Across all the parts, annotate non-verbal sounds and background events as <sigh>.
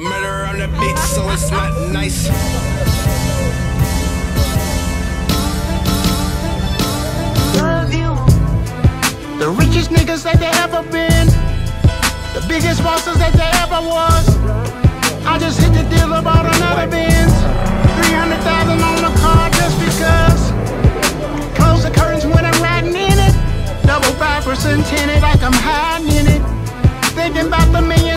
Murder on the beat, so it's not nice. Love you. The richest niggas that they ever been. The biggest bosses that they ever was. I just hit the deal about another Benz. 300,000 on the car just because. Close the curtains when I'm riding in it. Double 5% tinted like I'm hiding in it. Thinking about the millions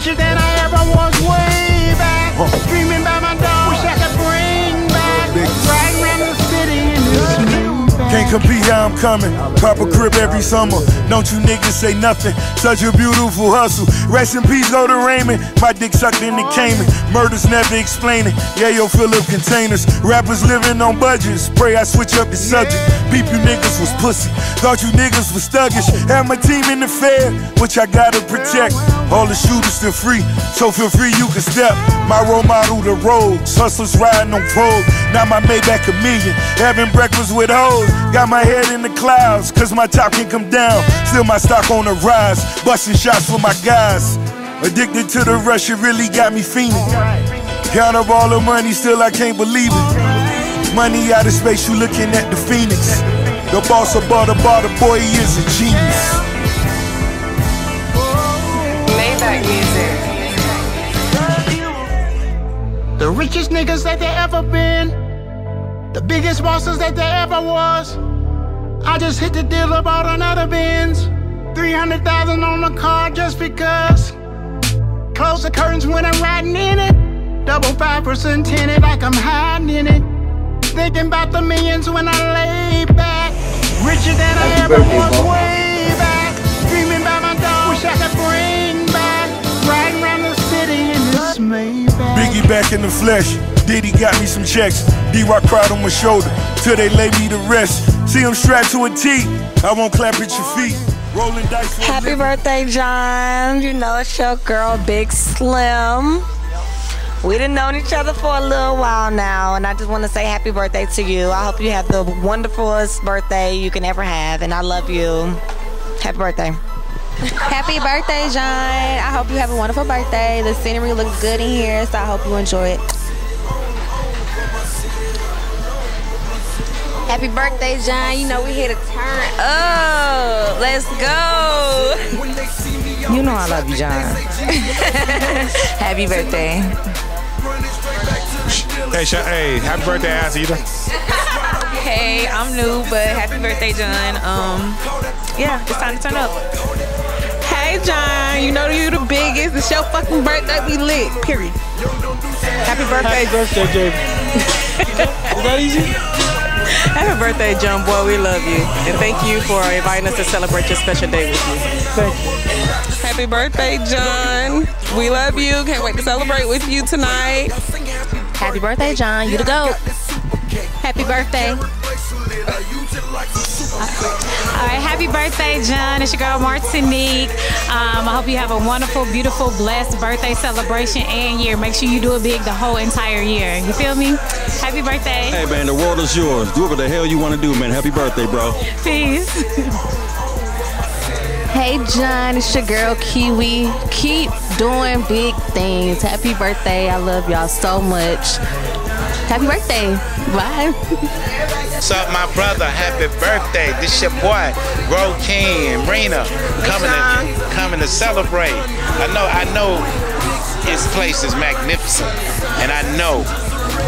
Richer than I ever was way back. Dreaming about my dog, wish I could bring back. Riding around the city in this new bag. Can't compete how I'm coming. Pop a crib every summer. Don't you niggas say nothing. Such a beautiful hustle. Rest in peace, go to Raymond. My dick sucked in the Cayman. Murders never explaining. Yeah, yo, fill up containers. Rappers living on budgets. Pray I switch up the subject. Beep you niggas was pussy. Thought you niggas was thuggish. Have my team in the fair, which I gotta protect. All the shooters still free, so feel free you can step. My role model, the roads. Hustlers riding on road. Now my Maybach a million. Having breakfast with hoes. My head in the clouds, cause my top can come down. Still my stock on the rise. Busting shots for my guys. Addicted to the rush, it really got me fiending. Count up all the money, still I can't believe it. Money out of space, you looking at the phoenix. The boss of the bar, the boy, he is a genius. Maybach music. The richest niggas that they ever been. The biggest bosses that there ever was. I just hit the deal about another Benz. 300,000 on the car just because. Close the curtains when I'm riding in it. Double 5% tinted like I'm hiding in it. Thinking about the millions when I lay back. Richer than I ever birthday, was way back. Dreaming my dog, wish I could Biggie back in the flesh. Diddy got me some checks. D-Rock cried on my shoulder till they lay me to rest. See him strapped to a T. I won't clap at your feet. Rolling dice Happy living. birthday, John. You know it's your girl, Big Slim. We done known each other for a little while now, and I just want to say happy birthday to you. I hope you have the wonderfulest birthday you can ever have, and I love you. Happy birthday. Happy birthday, John. I hope you have a wonderful birthday. The scenery looks good in here, so I hope you enjoy it. Happy birthday, John. You know we here to turn up. Let's go. You know I love you, John. <laughs> happy birthday. Hey, Sha- hey, happy birthday, Asita. Hey, I'm new, but happy birthday, John. Um, yeah, it's time to turn up. Hey, John, you know you the biggest. It's your fucking birthday. We lit. Period. Happy birthday, birthday, Jay. Is that easy? happy birthday, John boy. We love you, and thank you for inviting us to celebrate your special day with you. Thank you. Happy birthday, John. We love you. Can't wait to celebrate with you tonight. Happy birthday, John. You the GOAT. Happy birthday. All right, happy birthday, John. It's your girl Martinique. Um, I hope you have a wonderful, beautiful, blessed birthday celebration and year. Make sure you do it big the whole entire year. You feel me? Happy birthday. Hey man, the world is yours. Do what the hell you want to do, man. Happy birthday, bro. Peace. <laughs> Hey, John. It's your girl Kiwi. Keep doing big things. Happy birthday. I love y'all so much. Happy birthday. Bye. What's up, my brother? Happy birthday. This your boy, Ro King and Rena coming to, coming to celebrate. I know, I know his place is magnificent, and I know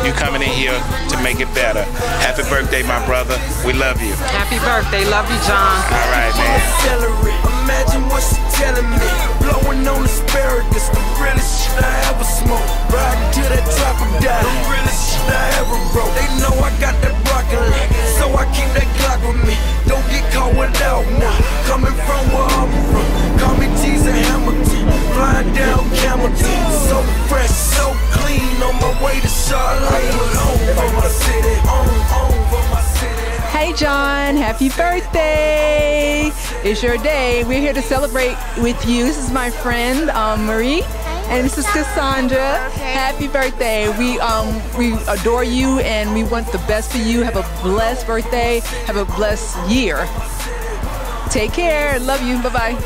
you coming in here to make it better. Happy birthday, my brother. We love you. Happy birthday. Love you, John. All right, man. Imagine what she telling me. Blowing on asparagus, the realest shit I ever smoked. Riding to that crocodile, the realest shit I ever wrote. They know I got that broccoli, so I keep that Glock with me. Don't get caught without one. Coming from where I'm from, call me Teaser Hamilton. Flying down Hamilton, so fresh, so clean. On my way to Charlotte, on for my city, on, on for my city. Hey, John, happy birthday! It's your day. We're here to celebrate with you. This is my friend um, Marie, and this is Cassandra. Happy birthday! We um we adore you, and we want the best for you. Have a blessed birthday. Have a blessed year. Take care. Love you. Bye bye.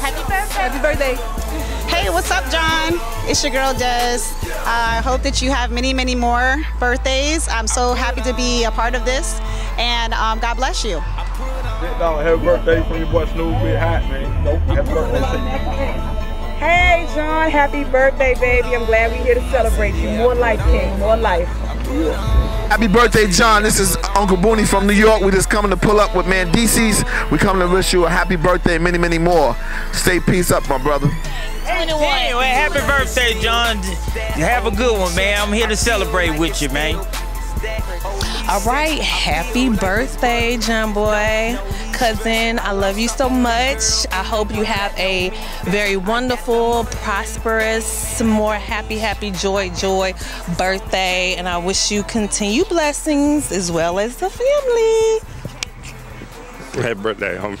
Happy birthday. Happy birthday. Hey, what's up, John? It's your girl Des. I hope that you have many, many more birthdays. I'm so happy to be a part of this, and um, God bless you. No, happy birthday from your boy Snoop. Big hot, man. Nope, happy birthday you. Hey, John, happy birthday, baby. I'm glad we're here to celebrate you. More life, King, more life. Happy birthday, John. This is Uncle Booney from New York. We just coming to pull up with man DC's. We coming to wish you a happy birthday and many, many more. Stay peace up, my brother. Anyway, happy birthday, John. Have a good one, man. I'm here to celebrate with you, man. All right, happy birthday, John Boy. Cousin, I love you so much. I hope you have a very wonderful, prosperous, more happy, happy, joy, joy birthday. And I wish you continued blessings as well as the family. Happy birthday, homie.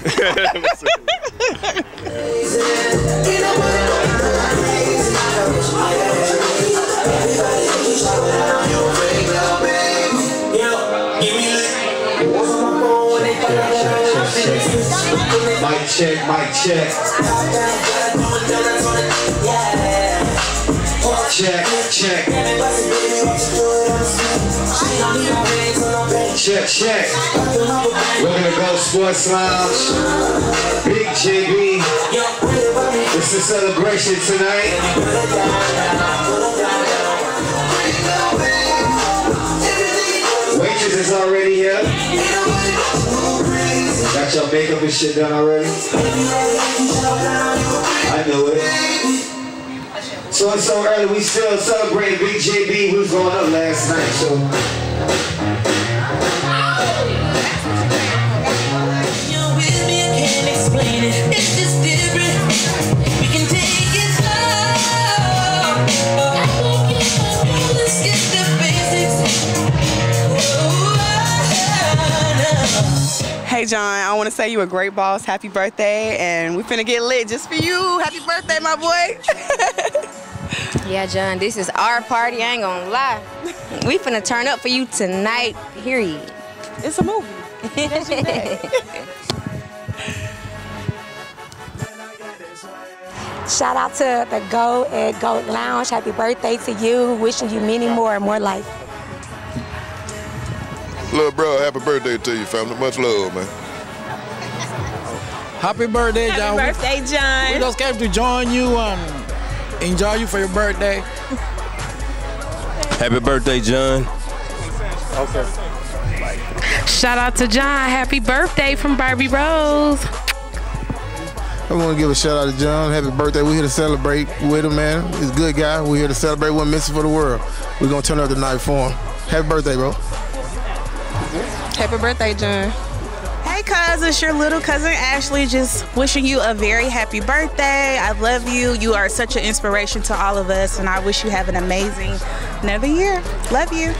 <laughs> <laughs> Mic check, mic check. Check, check. Check, check. We're gonna go Sports Lounge. Big JB. It's a celebration tonight. Waitress is already here. Got and shit done already? I knew it. So it's so early, we still celebrating Big JB who's going up last night, so. Hey John, I want to say you a great boss. Happy birthday, and we finna get lit just for you. Happy birthday, my boy. <laughs> Yeah, John, this is our party. I ain't gonna lie. We finna turn up for you tonight. Period. It's a movie. <laughs> Shout out to the Go at Goat Lounge. Happy birthday to you. Wishing you many more and more life. Little bro, happy birthday to you, family. Much love, man. Happy birthday, Happy John. We- birthday, John. We just came to join you and enjoy you for your birthday. Happy birthday, John. Okay. Shout out to John. Happy birthday from Barbie Rose. I want to give a shout out to John. Happy birthday. We're here to celebrate with him, man. He's a good guy. We're here to celebrate one missing for the world. We're going to turn up the night for him. Happy birthday, bro. Happy birthday, John. Hey, cuz, it's your little cousin Ashley. Just wishing you a very happy birthday. I love you. You are such an inspiration to all of us, and I wish you have an amazing another year. Love you.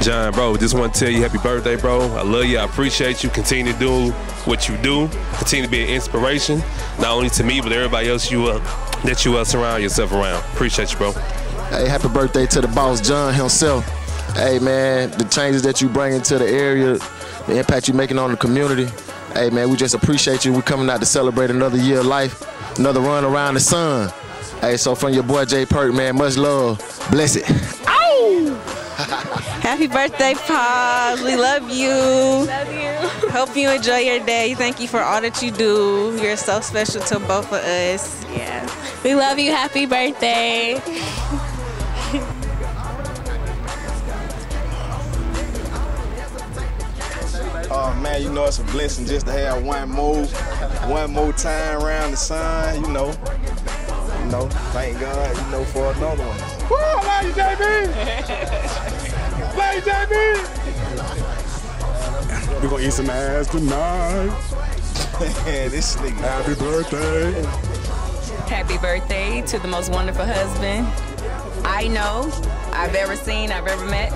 John, bro, just want to tell you happy birthday, bro. I love you. I appreciate you. Continue to do what you do. Continue to be an inspiration, not only to me, but everybody else you uh, that you uh, surround yourself around. Appreciate you, bro. Hey, happy birthday to the boss, John himself. Hey, man, the changes that you bring into the area, the impact you're making on the community. Hey, man, we just appreciate you. We're coming out to celebrate another year of life, another run around the sun. Hey, so from your boy Jay Perk, man, much love. Bless it. <laughs> Happy birthday, Pops. We love you. Love you. Hope you enjoy your day. Thank you for all that you do. You're so special to both of us. Yeah. We love you. Happy birthday. Oh man, you know it's a blessing just to have one more, one more time around the sun. You know, you know. Thank God, you know, for another one. Woo, I love you, JB. love you, JB. We're gonna eat some ass tonight. <laughs> this nigga. Happy birthday. Happy birthday to the most wonderful husband I know, I've ever seen, I've ever met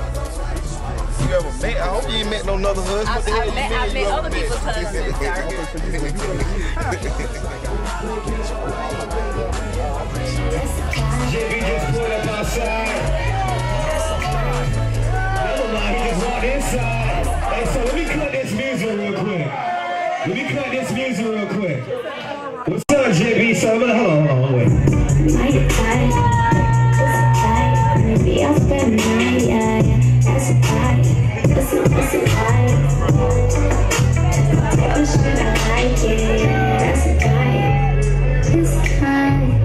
you ever met. I hope you ain't met no other hoods, I, I, I met, I met other people's husbands. Jimmy just pulled up outside. He just walked inside. Hey, so let me cut this music real quick. Let me cut this music real quick. What's up, JB? So I'm hold on, hold on, wait. Night, night, night, baby, I'll spend the night. Why should I like it? That's a guy. This guy.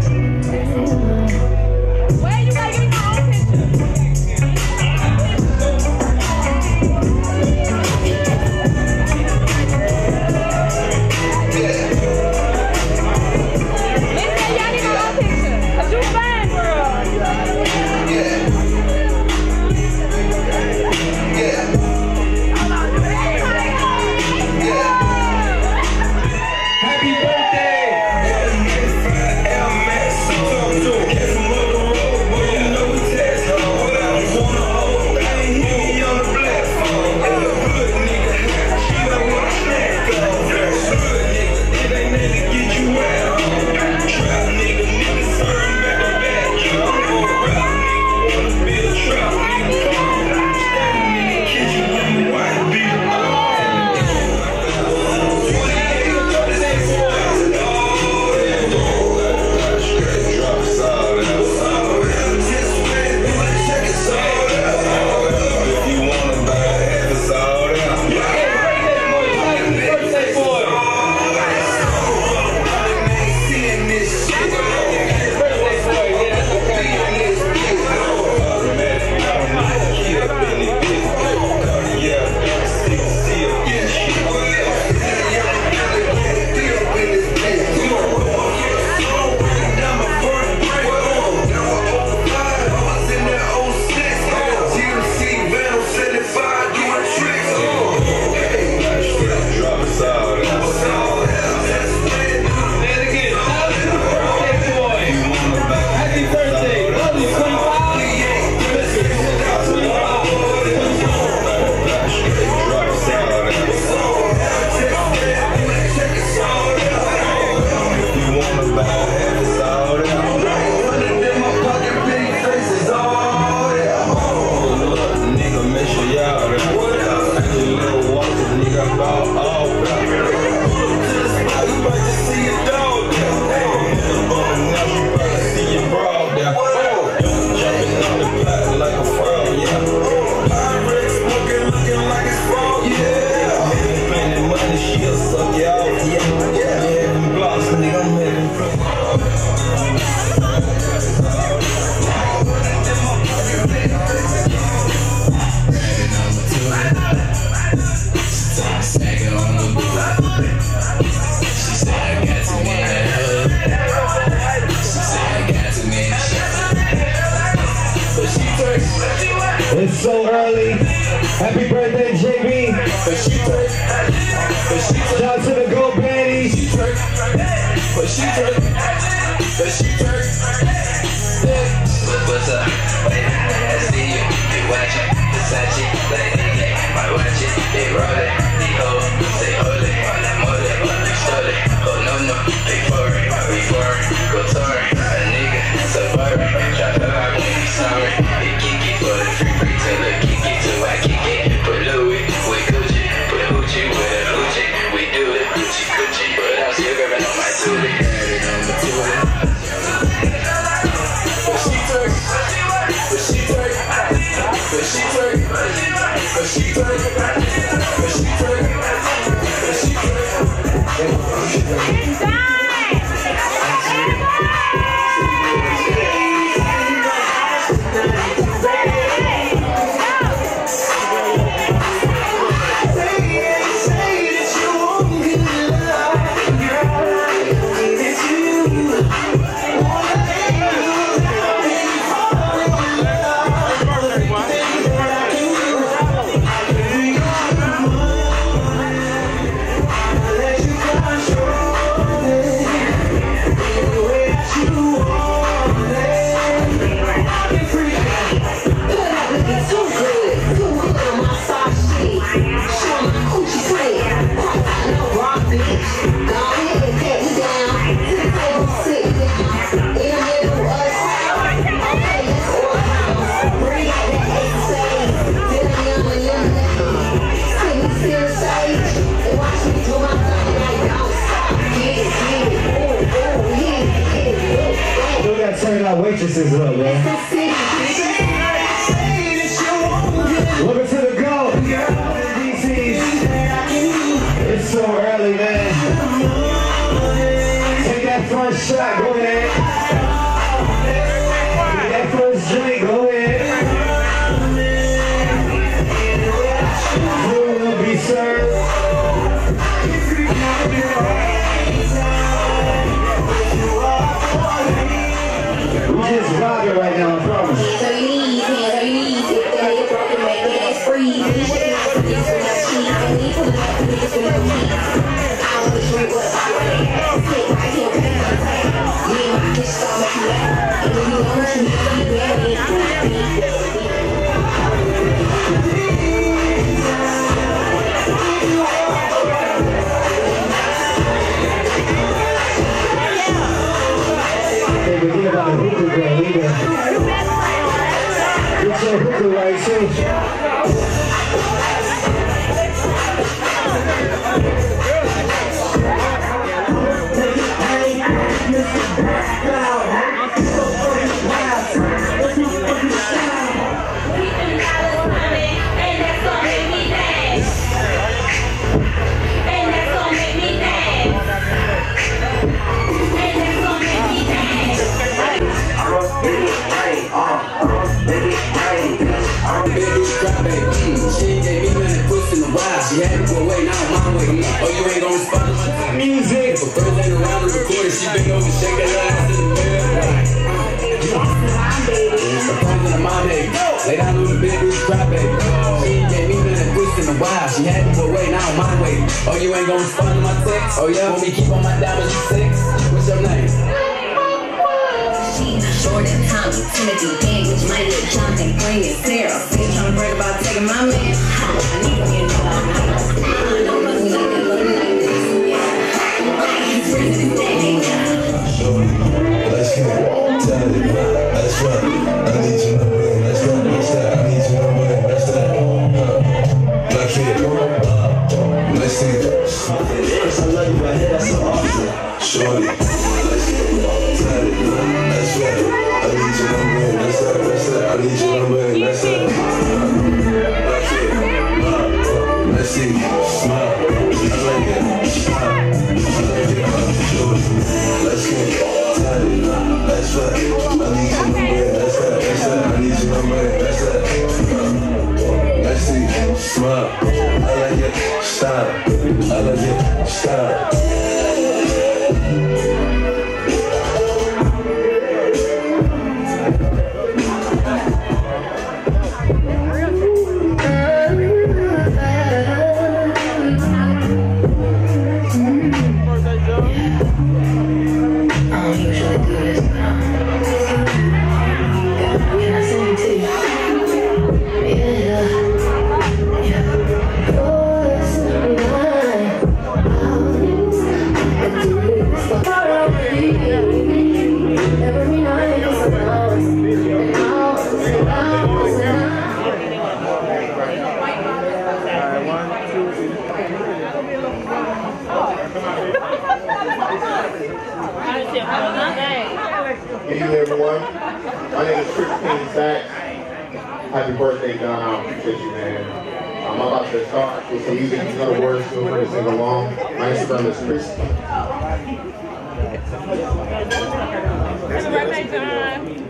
Happy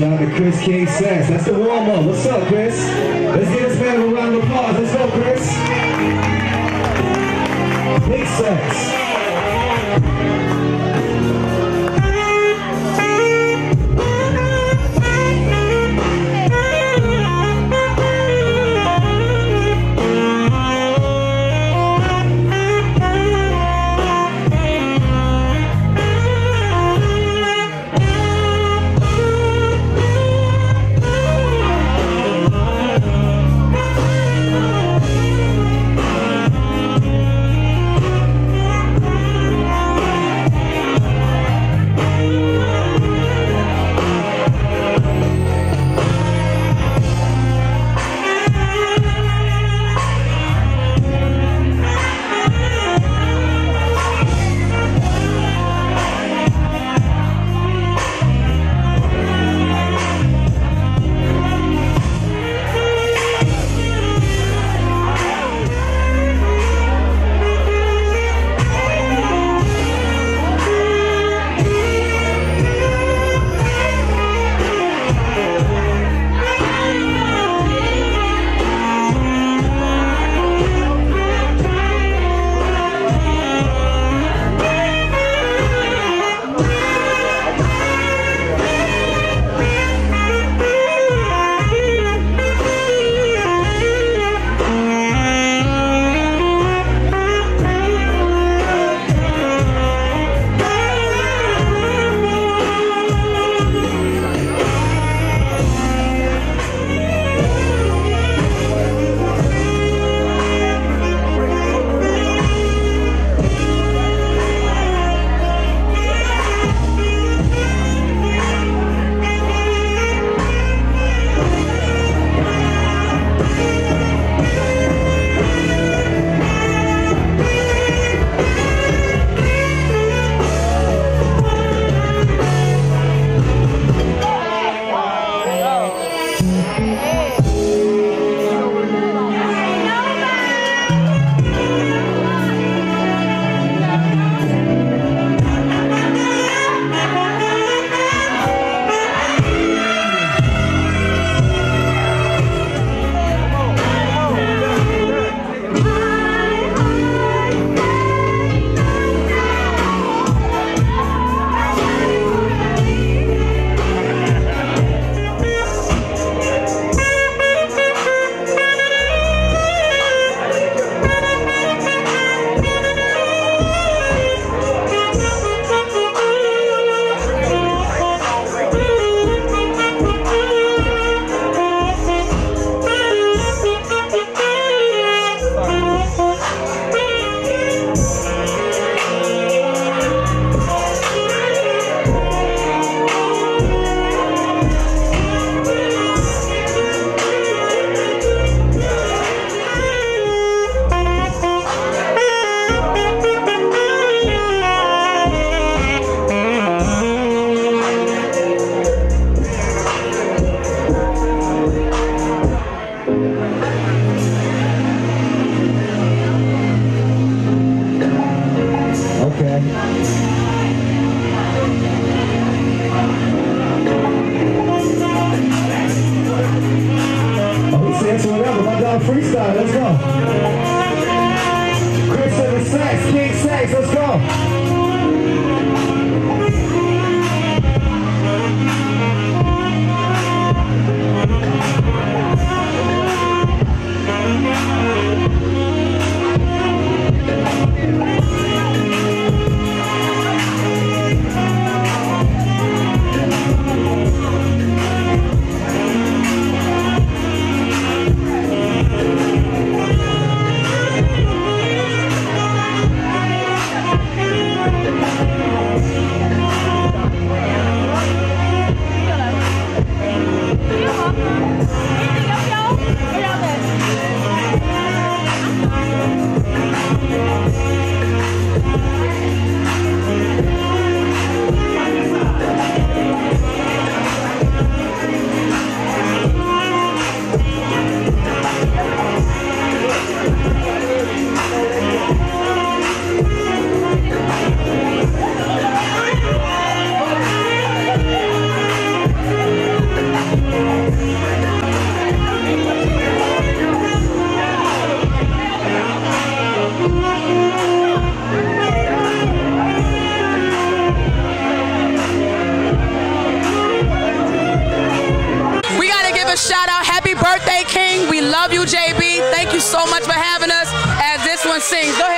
Shout out to Chris King Sass. That's the warm up. What's up, Chris? Let's give this man a round of applause. Let's go, Chris. Big Sax.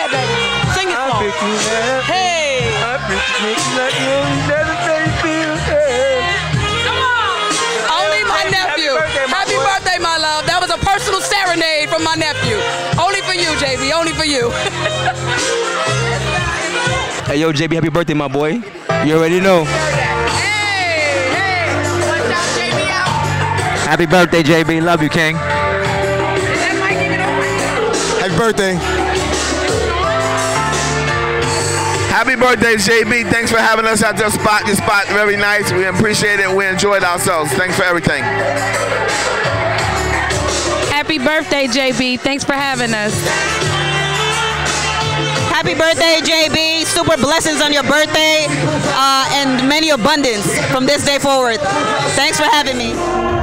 Ahead, baby. Sing it song. Hey. Come on. Only my nephew. Happy birthday, my love. That was a personal serenade from my nephew. Only for you, JB. Only for you. <laughs> Hey, yo, JB, happy birthday, my boy. You already know. Hey, hey! Watch out, JB out. Happy birthday, JB. Love you, King. Happy birthday. Birthday, JB. Thanks for having us at your spot. Your spot very nice. We appreciate it. We enjoyed ourselves. Thanks for everything. Happy birthday, JB. Thanks for having us. Happy birthday, JB. Super blessings on your birthday uh, and many abundance from this day forward. Thanks for having me.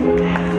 JB's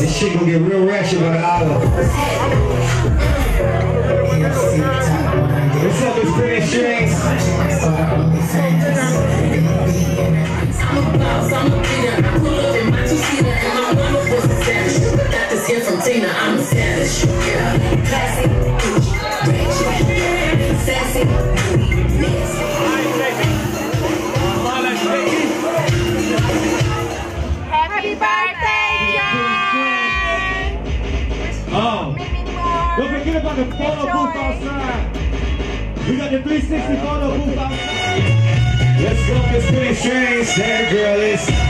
This shit gonna get real ratchet by the hour. What's up, experience strings? I'm a boss, I'm a leader. I pull up in my two-seater and my mama was a savage. Got this here from Tina. I'm photo booth outside. We got the 360 photo booth outside. Let's go, let's finish train, that girl is.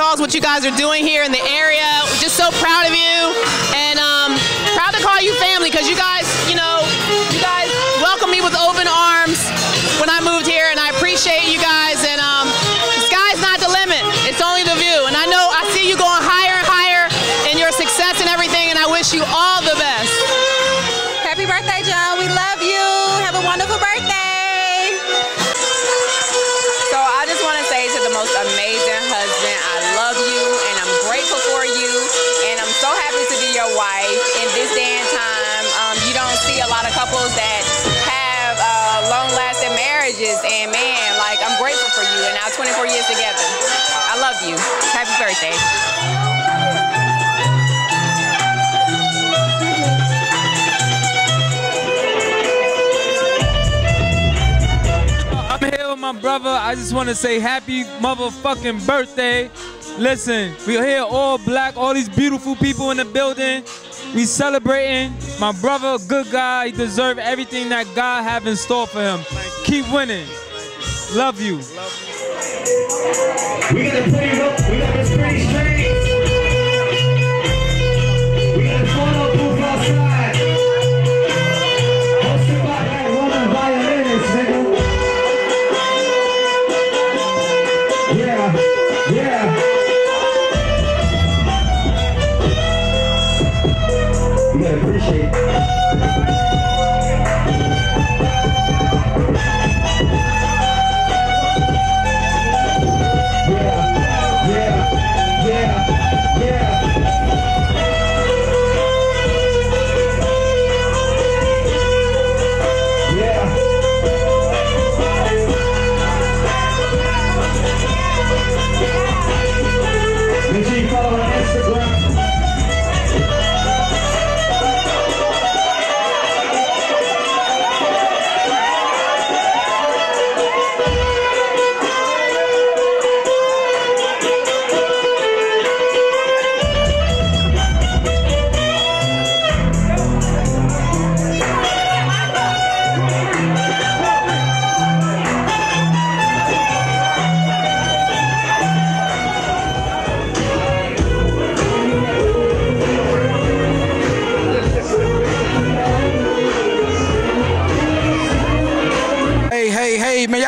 Charles, what you guys are doing here in the area. We're just so proud of you and um, proud to call you family because you guys I just want to say happy motherfucking birthday. Listen, we're here all black, all these beautiful people in the building. We celebrating. My brother, good guy. He deserve everything that God have in store for him. Keep winning. Love you. to put up.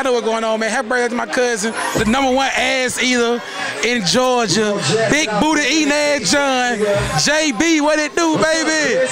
Y'all know what's going on, man. Happy birthday to my cousin, the number one ass eater in Georgia. Big booty ass John. JB, what it do, baby?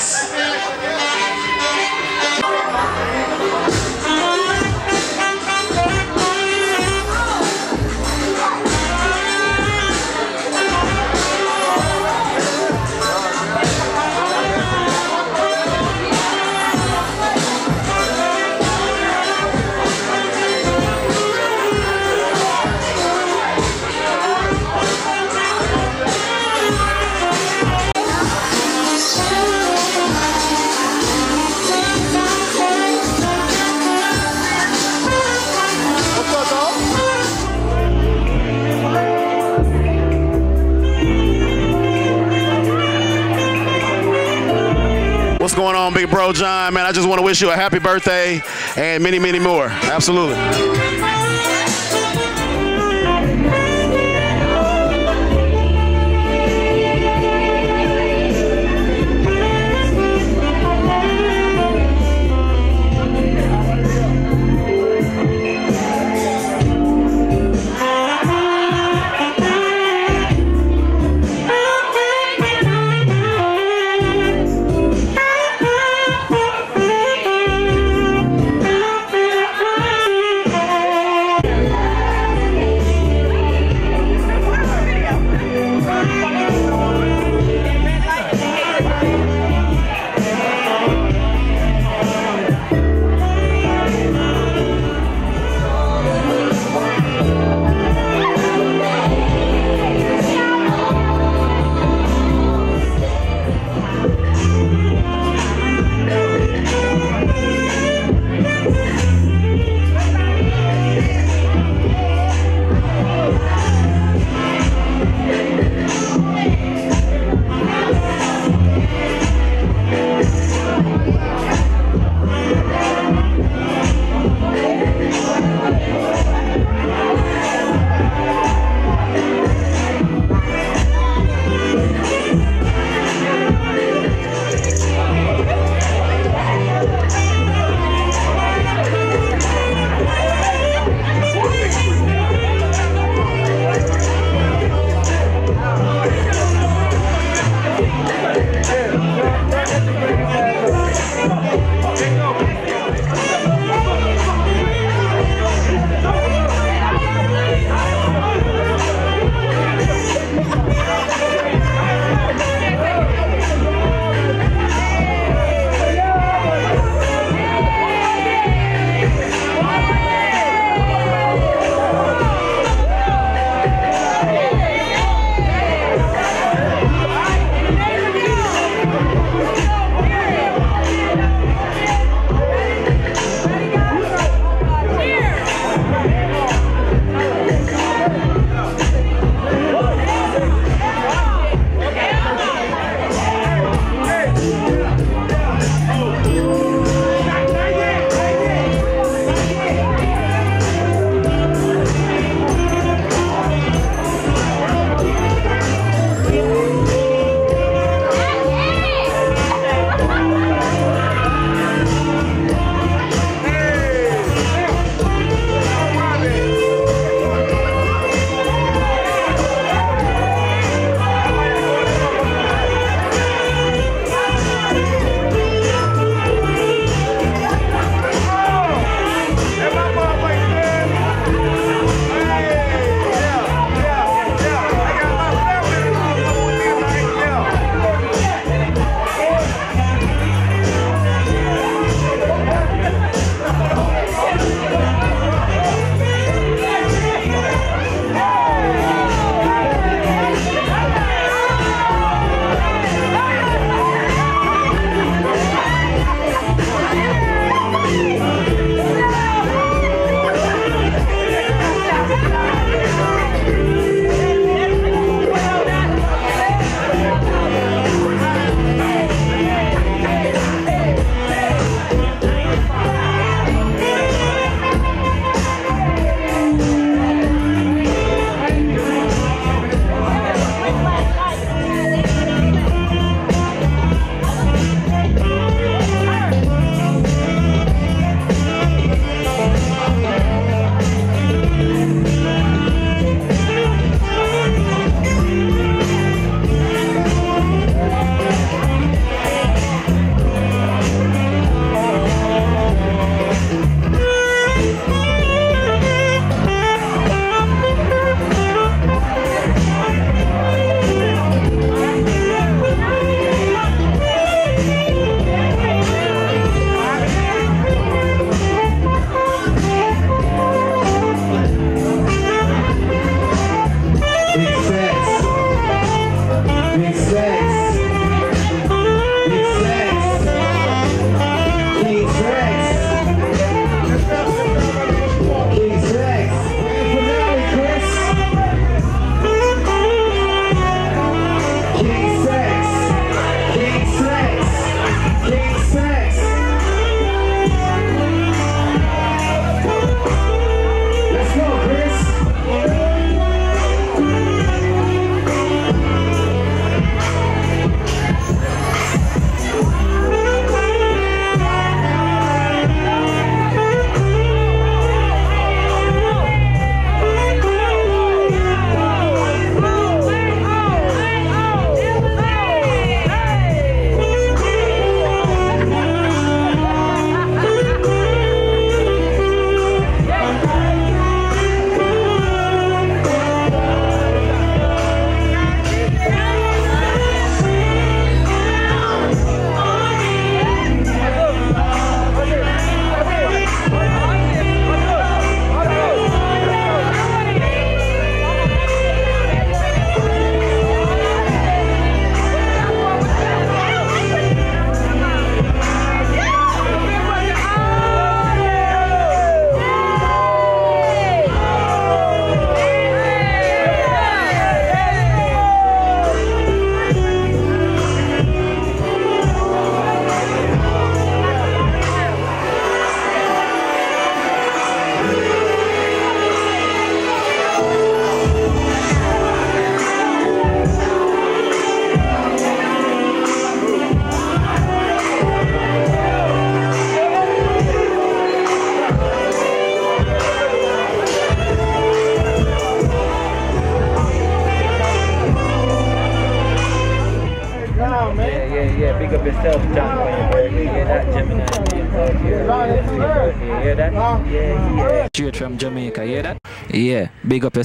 Going on, big bro John? Man, I just want to wish you a happy birthday and many, many more. Absolutely.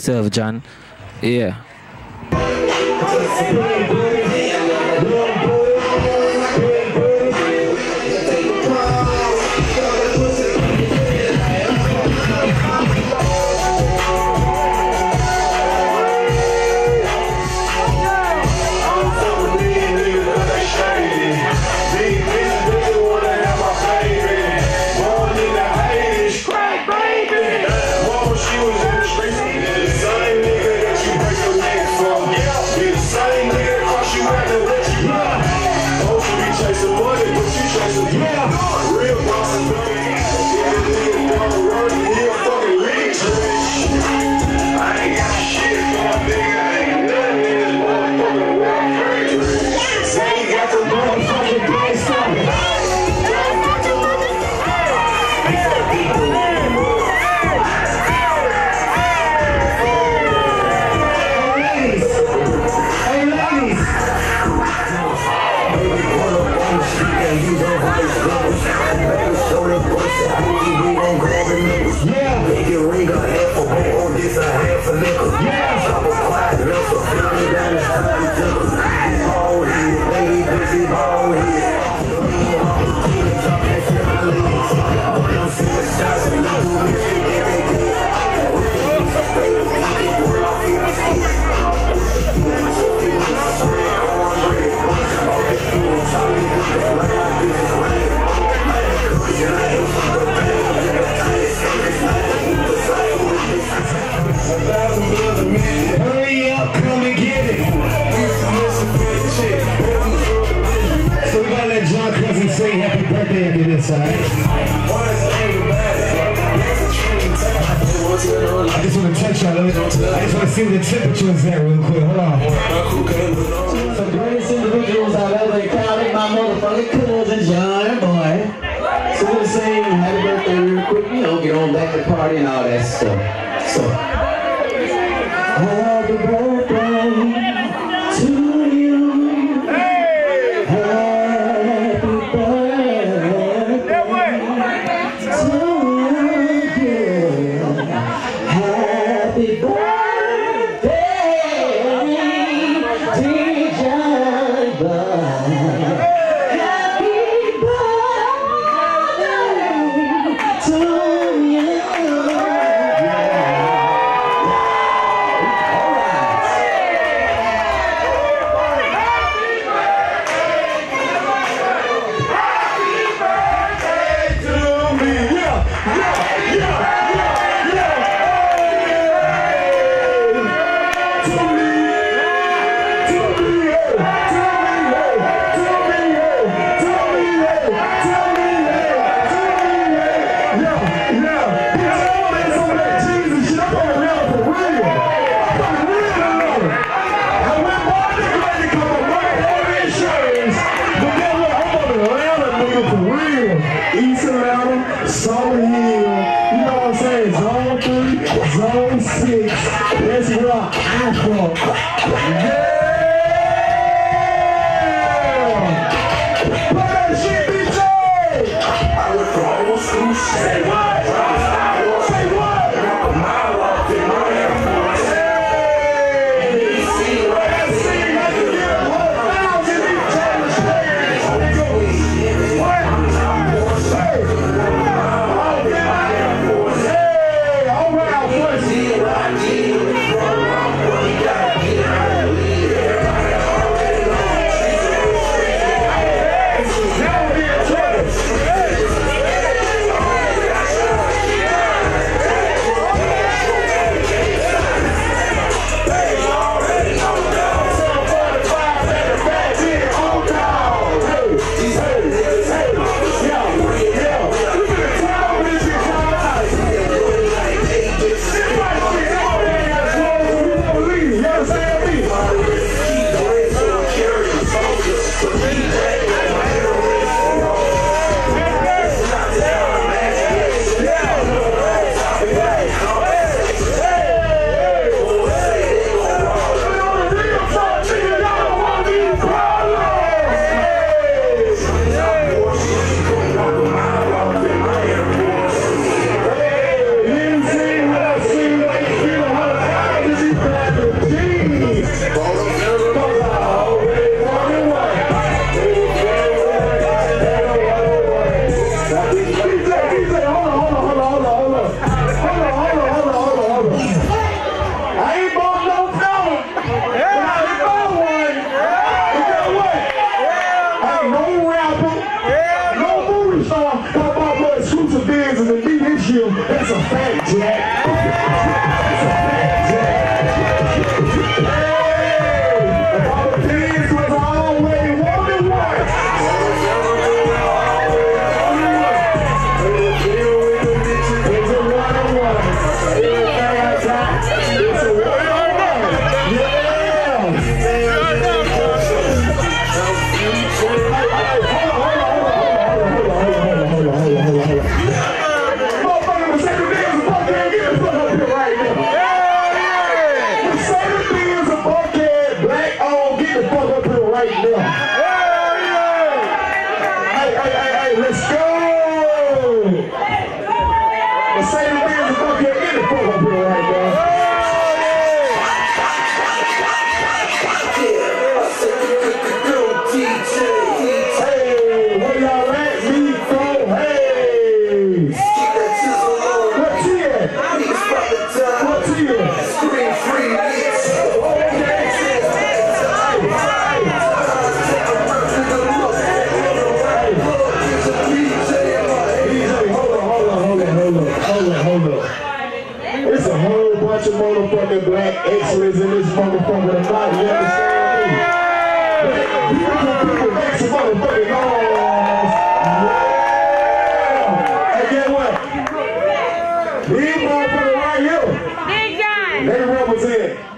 Yourself, John. Yeah.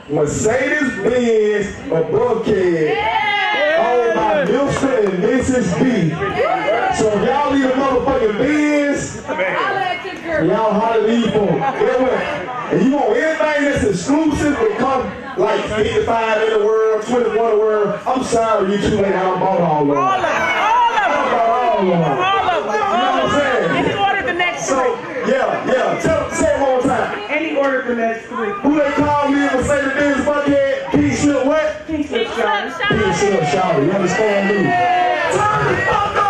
Mercedes Benz of Buckhead. Owned by Mr. and Mrs. B. So if y'all need a motherfucking Benz, y'all holler at these what? And you want anything that's exclusive that come like 55 in the world, 21 in the world, I'm sorry you too late. I bought all of them. All of them. I bought all of them. And he ordered the next three. Who they call me and Mercedes Benz Buckhead? P. Slip what? Pink slip shower. P. Slip Shower. You understand me? Turn the fuck up,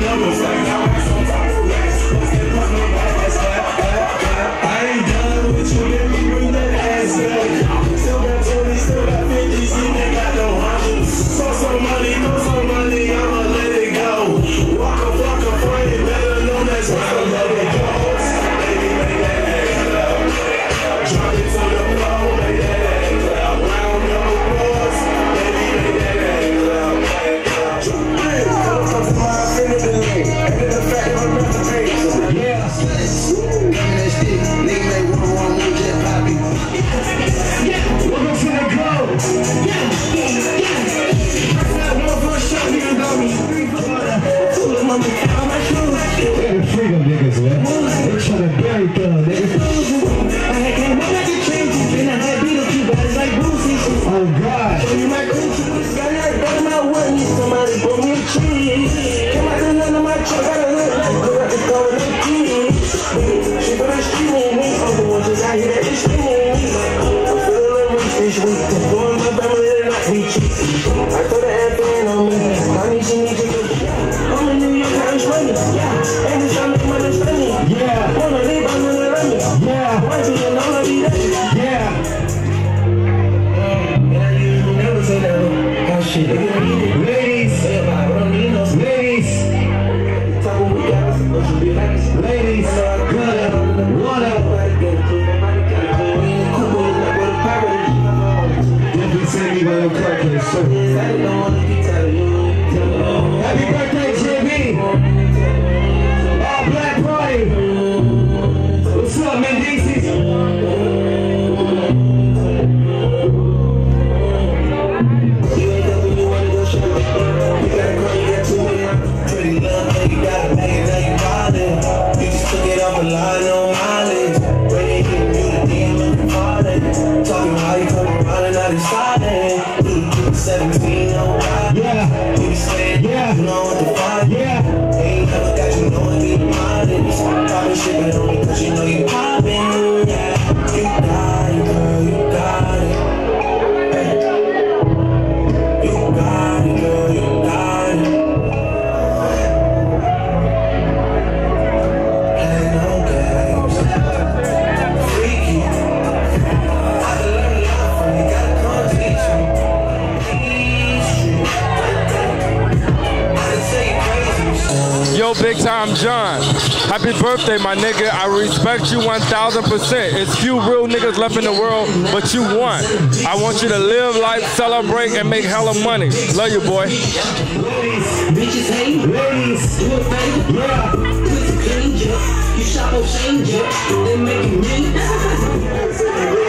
someone Big Time John. Happy birthday, my nigga. I respect you 1000%. It's few real niggas left in the world, but you won. I want you to live life, celebrate, and make hella money. Love you, boy. You shop on changer. They making me.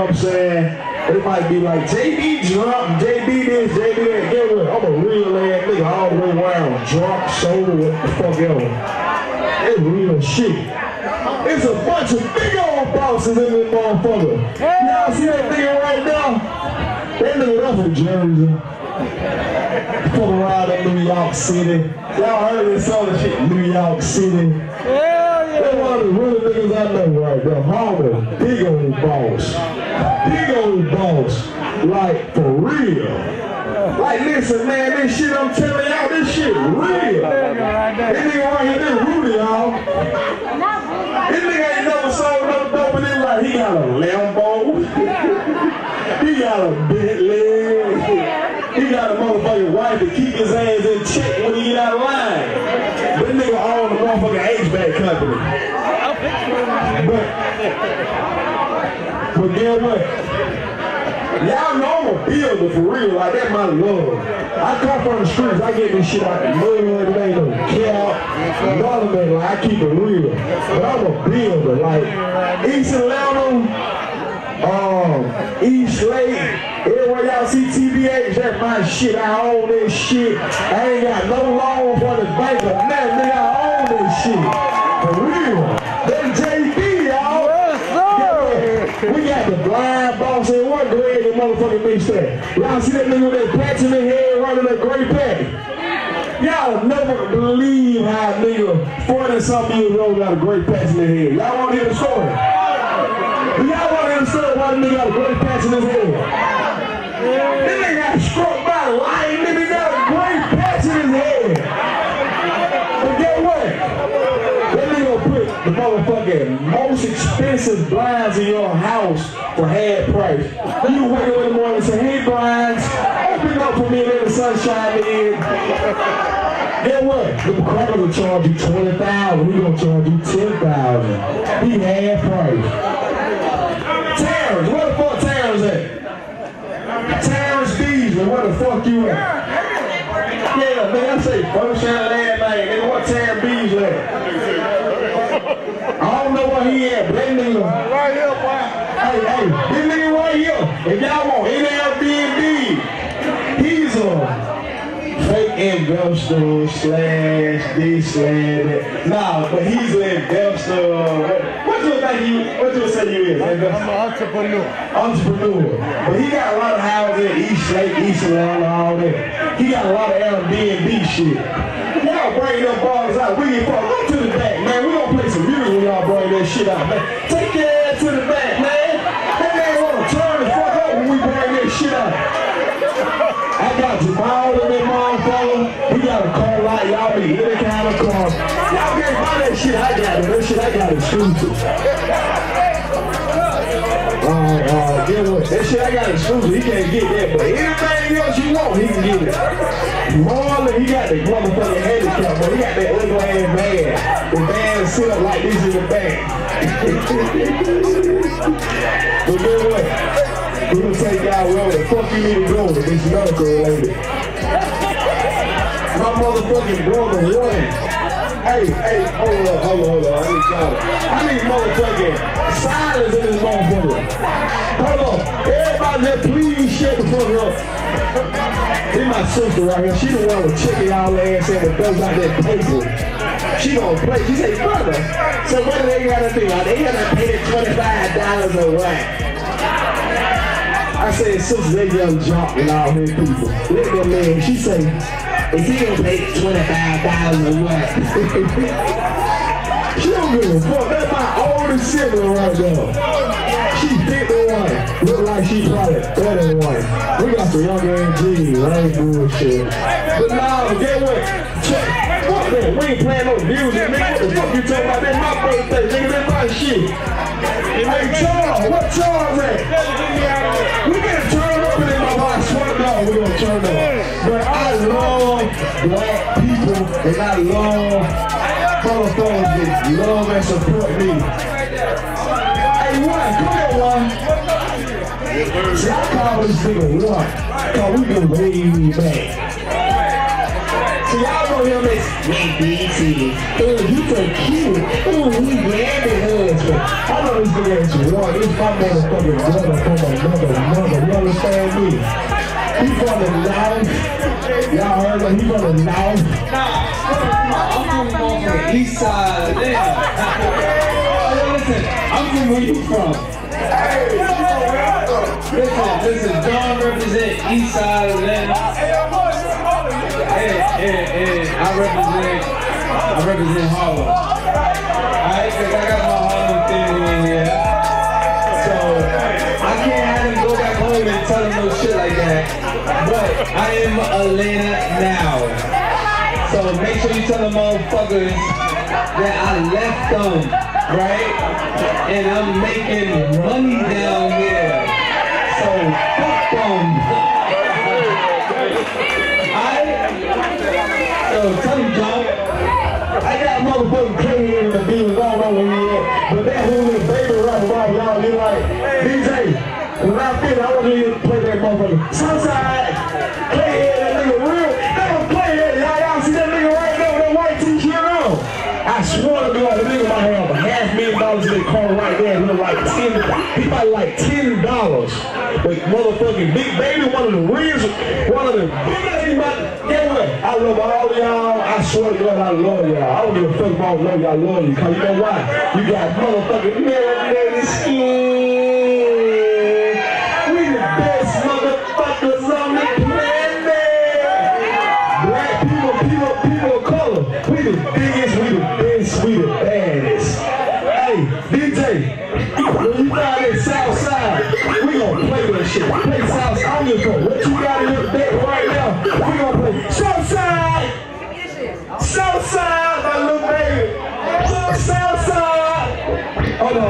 What I'm saying? It might be like JB drunk, JB this, JB that. Get what? I'm a real ass nigga all the way around. Drunk, sober, what the fuck ever. It's real shit. It's a bunch of big old bosses in this motherfucker. Y'all see that nigga right now? That nigga that's from Jersey. Fuck around in New York City. Y'all heard this other shit, New York City. Hell yeah. That's one of the real niggas I know right there. Homie, big old boss. Big old boss. Like, for real. Like, listen, man, this shit I'm telling y'all, this shit real. This nigga right here, this Rudy, y'all. This nigga ain't never sold no dope in his life. He got a Lambo. <laughs> he got a Bentley. He got a motherfucking wife to keep his ass in check when he get out of line. This nigga own the motherfucking HVAC company. But, but? Y'all know I'm a builder for real, like that's my love. I come from the streets, I get this shit out the mud, ain't no cap, none of that, like I keep it real. but I'm a builder. Like East Atlanta, um, East Lake, everywhere y'all see TBH, that's my shit. I own this shit. I ain't got no loan for the bank nothing. Nigga, I own this shit. For real. We got the blind boss in one grade the motherfucking that? Y'all see that nigga with that patch in the head running that gray patch? Y'all never believe how nigga 40 something years old got a great patch in the head. Y'all want to hear the story? Y'all want to hear the story why the nigga got a great patch in his head? This nigga got struck by lightning, nigga got a great patch in his head. But get what? That nigga put the motherfucking most expensive blinds in your house for half price. You wake up in the morning and say, hey blinds, open up for me and let the sunshine in. Get what? The cracker will charge you 20000 We gonna charge you 10000 He half price. Terrence, where the fuck Terrence at? Terrence Beasley, where the fuck you at? Yeah, man, I say first and last name. Nigga, what Terrence Beasley at? I don't where he at, nigga. Right here, boy. Hey, hey, this nigga right here. If y'all want Airbnb, he's a fake investor slash this slash. Nah, but he's an investor. What you think you? What you say you is? I'm an entrepreneur. Entrepreneur. But he got a lot of houses in East Lake, East Atlanta, all that. He got a lot of Airbnb shit. Y'all bring them bars out. We get fuck. Go to the man. We gonna play some music when y'all bring that shit out, man. Take your ass to the back, man. That man wanna turn the fuck up when we bring that shit out. I got Jamal in that motherfucker. We got a car lot. Y'all be any kind of car. Y'all can't buy that shit I got. it. That shit I got exclusive. Uh, uh, get what? That shit I got exclusive. He can't get that. But anything else you want, he can get it. Marlon, he got the motherfucking handicap, but he got that ugly ass sit up like this in the back. but get what? We gonna take y'all wherever the fuck you need to go if it's medical related. My motherfucking brother won. Hey, hey, hold on, hold on, hold on. I need y'all. I need motherfucking silence in this motherfucker. Hold on. Everybody just please shut the fuck up. This my sister right here. She the one with checking y'all ass and the goes out that paper. She gonna play. She say, brother, so what do they gotta do? Are they gotta pay the $25 or what? I said, sister, they young jump and all them people. Look at man. She say, is he gonna pay twenty-five thousand or what? <laughs> she don't give a fuck. That's my oldest sibling right there. She 51. Look like she probably 31. We got some young MGs. I ain't bullshit. But now, get what? Check. We ain't playing no music, nigga. What the fuck you talking about? That's my birthday, nigga. That's my shit. Hey, Charles, what Charles at? We can turn up in motherfucker. I swear to God, we gonna turn up. But I love black people and I love motherfuckers that love and support me. Hey, one, come here, one. See, I call this nigga one, cause we been way back. See, y'all know him as BT. Oh, so cute. Oh, he grabbing husband. I know this nigga as one. This my motherfucking brother from another mother. You understand me? He from the north. Y'all heard that he from the north. I'm from the east side of there. listen, I'm from where you from. Hey, Listen, listen, John represent east side of Atlanta. And, and, I represent, I represent Harlem. Alright, cause I got my Harlem thing in here. So, I can't have them go back home and tell them no shit like that. But I am Atlanta now. So make sure you tell the motherfuckers that I left them, right? And I'm making money down here. So fuck them. I got motherfucking Kenny in the beans all over here. But that who is baby rock about y'all be like, DJ, when I feel I want to hear play that motherfucker. Southside, play here that nigga real. They don't play that. Y'all, y'all see that nigga right there with that white t-shirt on. I swear to God, the nigga might have a half million dollars in the car right there. He look like ten, he probably like ten dollars. But motherfucking Big Baby, one of the reasons. one of the biggest thing? I love all y'all. I swear to God, I love y'all. I don't give a fuck about love y'all, I love you. Cause you know why? You got motherfucking melanated skin.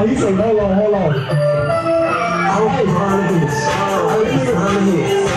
on. You say, hold on, hold on. I will play for 100 minutes. I will play for 100 minutes.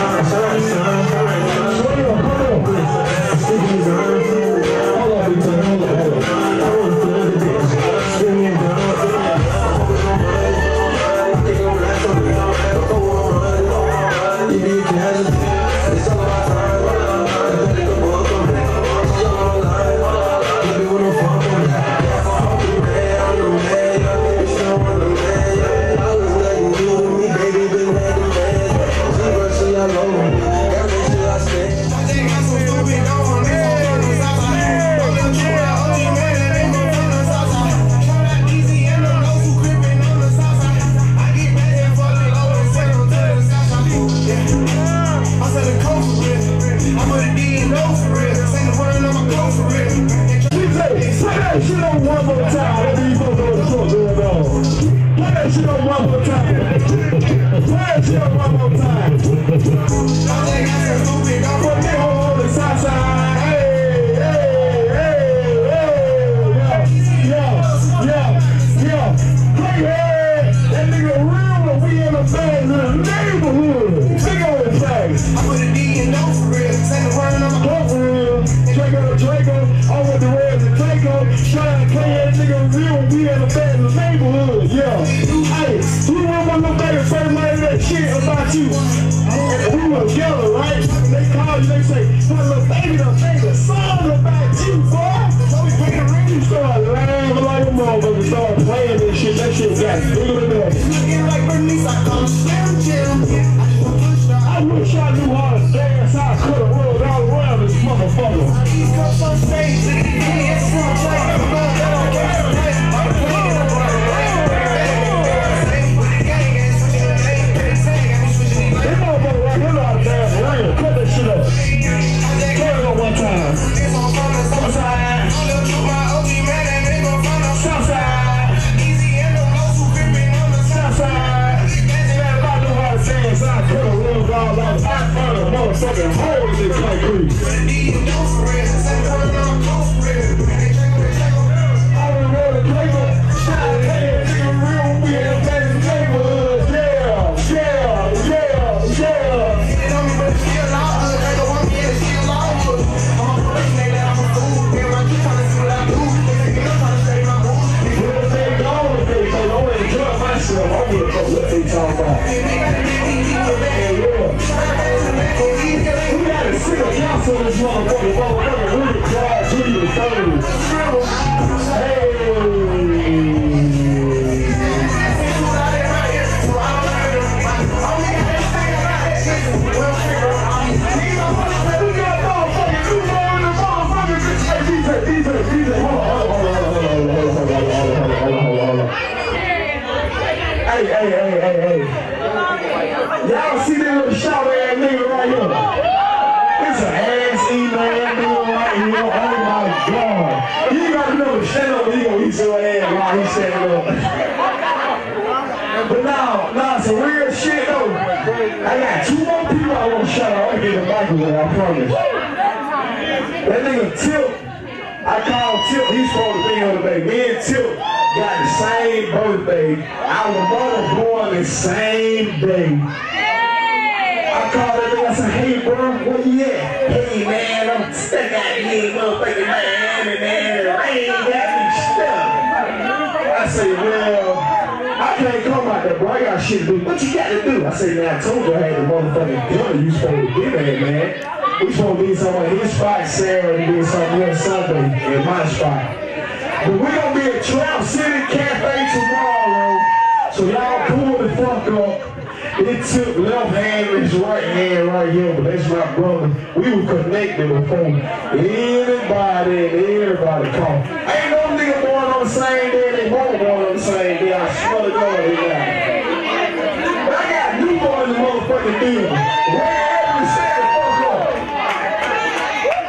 Stand the fuck up.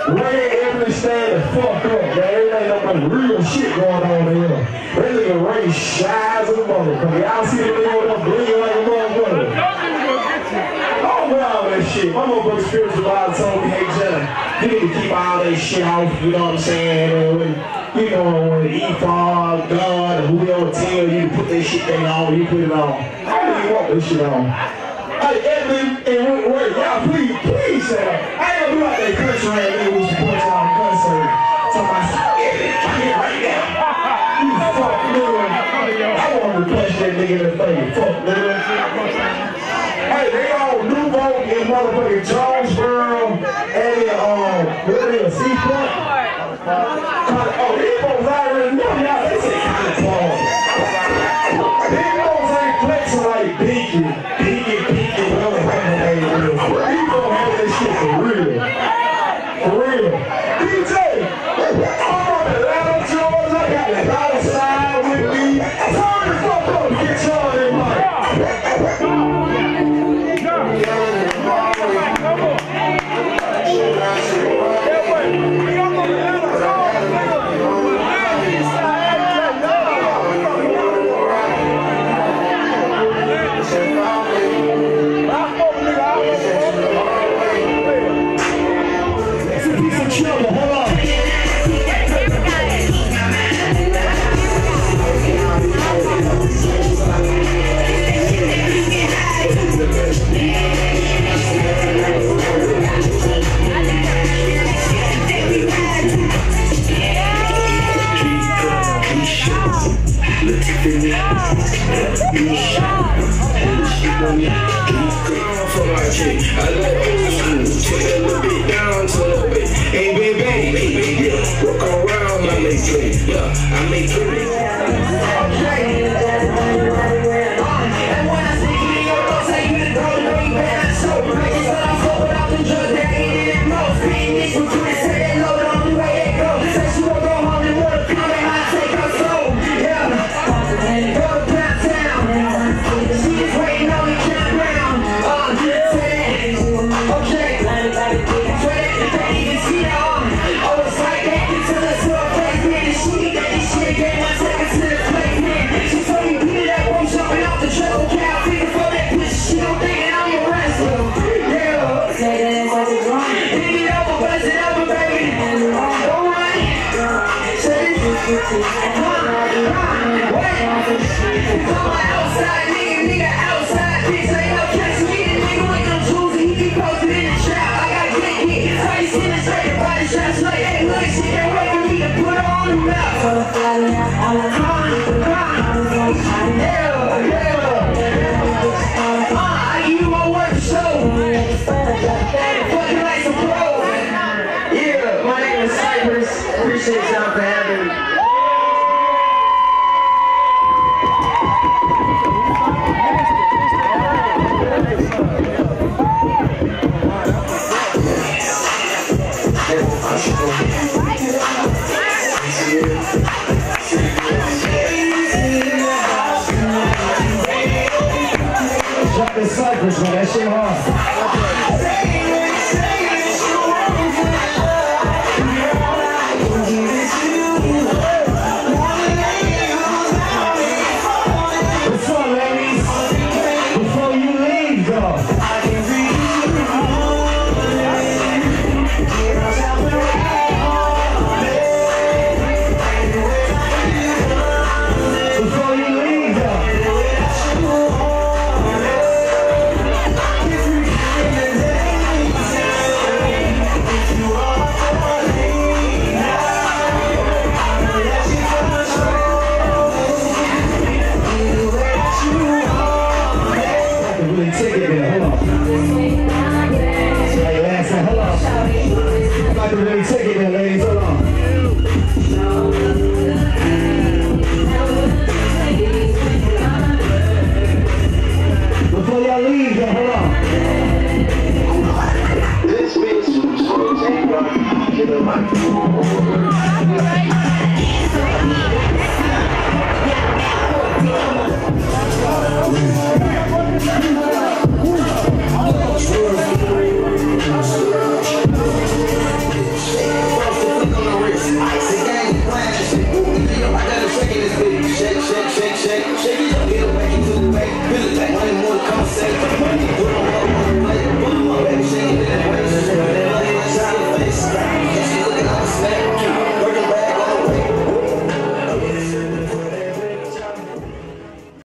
The up, man. Ain't no fucking real shit going on here. That nigga Ray shy as a motherfucker. Y'all see the nigga with bleeding like a motherfucker. Oh, with all that shit. My motherfucking spiritual father told hey, John, you need to keep all that shit off, you know what I'm saying? You know, when ephod, God, whoever tell you to put that shit thing on, you put it on. How do you want this shit on? Hey, Edmund and Word, y'all please, please say that. I ain't gonna do like that country right there who support y'all concert. Talking about, here right now. You fuck nigga. I want to punch that nigga in the face. Fuck nigga. Hey, they all new vote in motherfucking Jonesboro and um, what is it, Seaport? Oh, these folks already know y'all.